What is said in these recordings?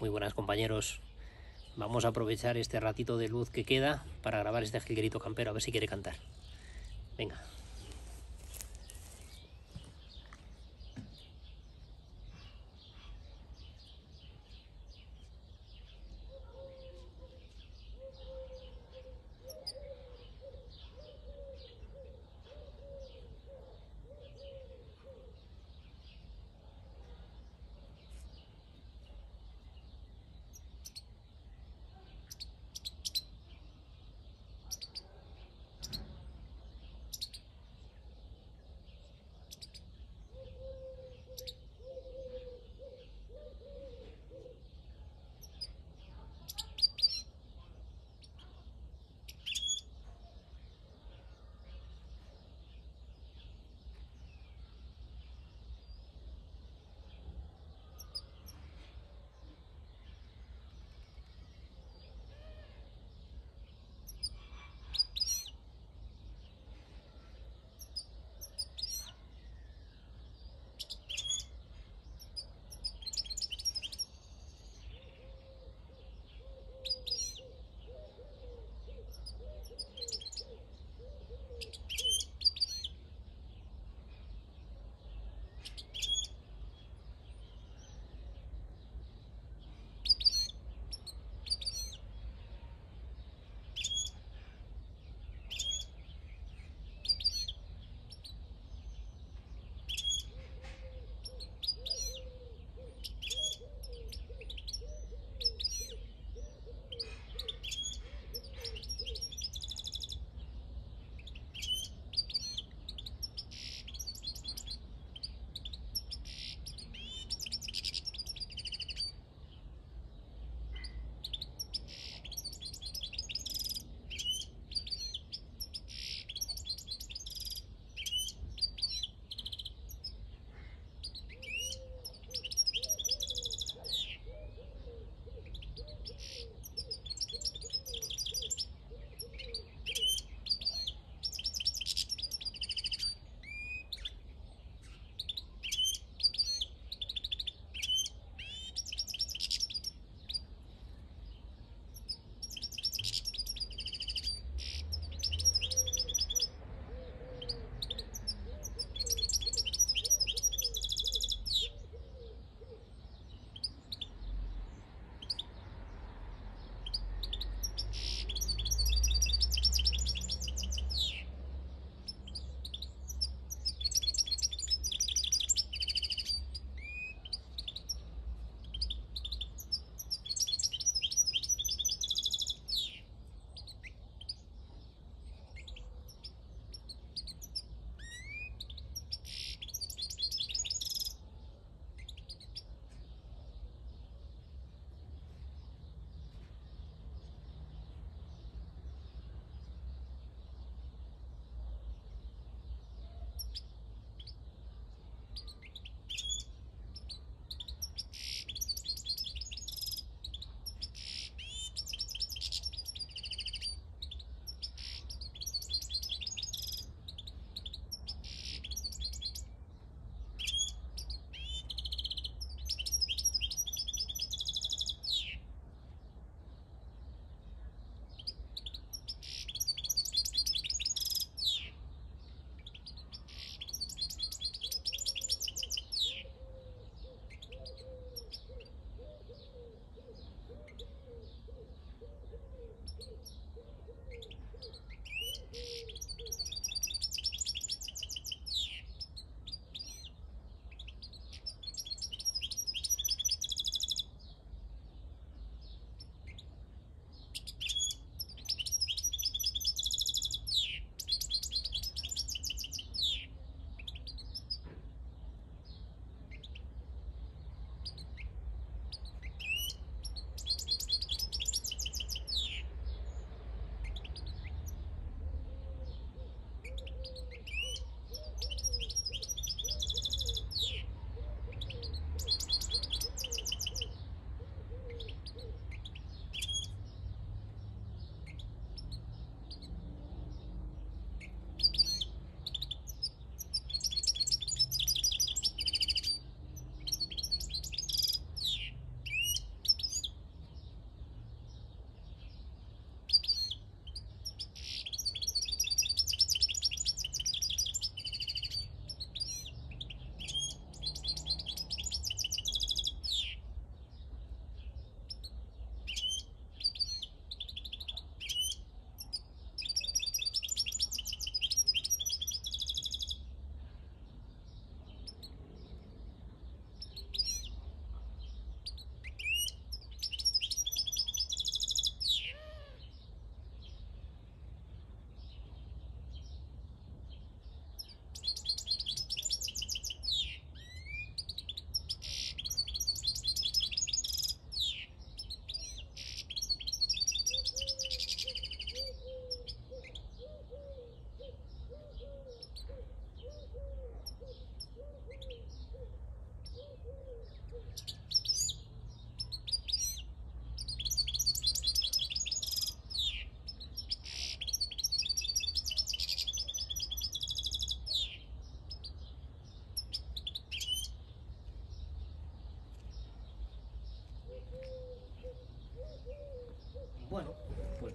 Muy buenas compañeros. Vamos a aprovechar este ratito de luz que queda para grabar este jilguerito campero a ver si quiere cantar. Venga.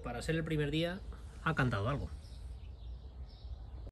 Para ser el primer día ha cantado algo.